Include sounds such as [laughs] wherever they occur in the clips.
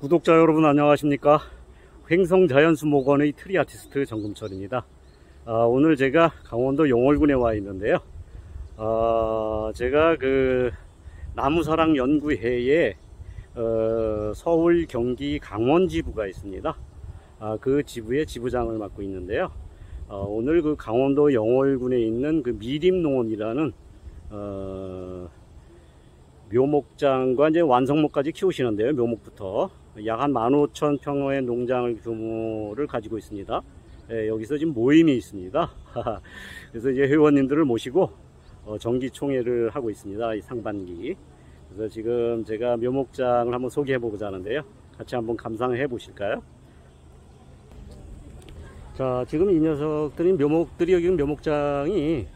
구독자 여러분 안녕하십니까? 횡성자연수목원의 트리 아티스트 정금철입니다. 아, 오늘 제가 강원도 영월군에 와 있는데요. 아, 제가 그 나무사랑 연구회에 어, 서울 경기 강원 지부가 있습니다. 아, 그 지부의 지부장을 맡고 있는데요. 어, 오늘 그 강원도 영월군에 있는 그 미림농원이라는 어, 묘목장과 이제 완성목까지 키우시는데요. 묘목부터 약 한 15,000평의 농장을 규모를 가지고 있습니다. 예, 여기서 지금 모임이 있습니다. [laughs] 그래서 이제 회원님들을 모시고 어, 정기총회를 하고 있습니다. 이 상반기. 그래서 지금 제가 묘목장을 한번 소개해 보고자 하는데요. 같이 한번 감상해 보실까요? 자, 지금 이 녀석들이 묘목들이 여기 묘목장이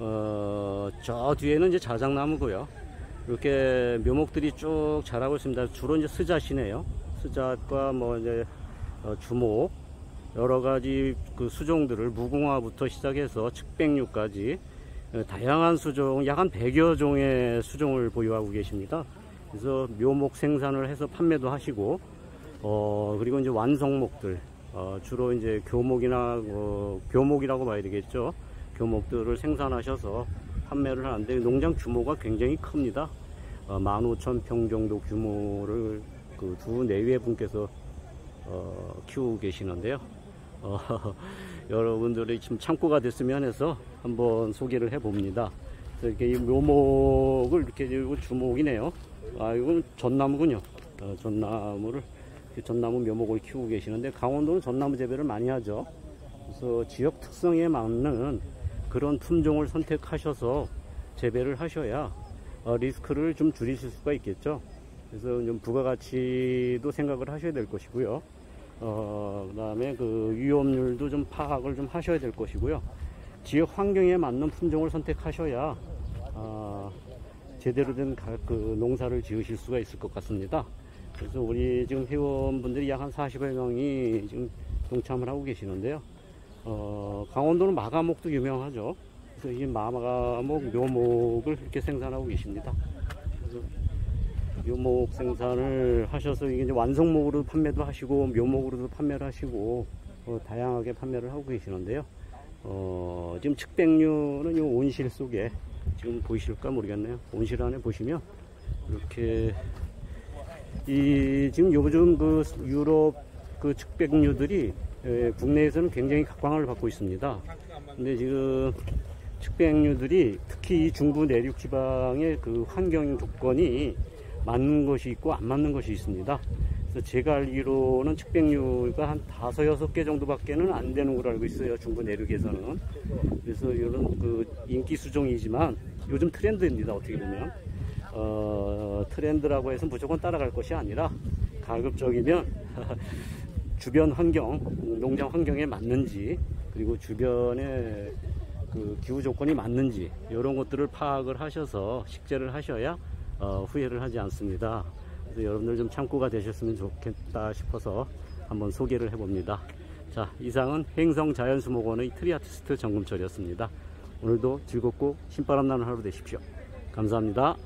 어, 저 뒤에는 이제 자작나무고요. 이렇게 묘목들이 쭉 자라고 있습니다. 주로 이제 스잣이네요. 스잣과 뭐 이제 어, 주목 여러 가지 그 수종들을 무궁화부터 시작해서 측백류까지 어, 다양한 수종 약 한 100여 종의 수종을 보유하고 계십니다. 그래서 묘목 생산을 해서 판매도 하시고 어 그리고 이제 완성목들 어, 주로 이제 교목이나 어, 교목이라고 봐야 되겠죠. 교목들을 생산하셔서 판매를 하는데 농장 규모가 굉장히 큽니다. 어, 15,000평 정도 규모를 그 두 내외 분께서 어, 키우고 계시는데요. 어, [laughs] 여러분들이 지금 창고가 됐으면 해서 한번 소개를 해 봅니다. 이렇게 이 묘목을 이렇게 주목이네요. 아 이건 전나무군요. 어, 전나무를 전나무 묘목을 키우고 계시는데 강원도는 전나무 재배를 많이 하죠. 그래서 지역 특성에 맞는 그런 품종을 선택하셔서 재배를 하셔야 어, 리스크를 좀 줄이실 수가 있겠죠. 그래서 좀 부가가치도 생각을 하셔야 될 것이고요. 어, 그 다음에 그 위험률도 좀 파악을 좀 하셔야 될 것이고요. 지역 환경에 맞는 품종을 선택하셔야 어, 제대로 된 그 농사를 지으실 수가 있을 것 같습니다. 그래서 우리 지금 회원분들이 약 한 40여 명이 지금 동참을 하고 계시는데요. 어, 강원도는 마가목도 유명하죠. 그래서 이 마가목, 묘목을 이렇게 생산하고 계십니다. 묘목 생산을 하셔서 이게 이제 완성목으로 판매도 하시고 묘목으로도 판매를 하시고 어, 다양하게 판매를 하고 계시는데요. 어, 지금 측백류는 이 온실 속에 지금 보이실까 모르겠네요. 온실 안에 보시면 이렇게 이 지금 요즘 그 유럽 그 측백류들이 예, 국내에서는 굉장히 각광을 받고 있습니다. 근데 지금 측백류들이 특히 이 중부 내륙 지방의 그 환경 조건이 맞는 것이 있고 안 맞는 것이 있습니다. 그래서 제가 알기로는 측백류가 한 다섯 여섯 개 정도밖에는 안 되는 걸로 알고 있어요. 중부 내륙에서는. 그래서 이런 그 인기 수종이지만 요즘 트렌드입니다. 어떻게 보면. 어, 트렌드라고 해서 무조건 따라갈 것이 아니라 가급적이면 [laughs] 주변 환경, 농장 환경에 맞는지 그리고 주변에 그 기후 조건이 맞는지 이런 것들을 파악을 하셔서 식재를 하셔야 어, 후회를 하지 않습니다. 그래서 여러분들 좀 참고가 되셨으면 좋겠다 싶어서 한번 소개를 해봅니다. 자, 이상은 횡성 자연수목원의 트리아티스트 정금철이었습니다. 오늘도 즐겁고 신바람 나는 하루 되십시오. 감사합니다.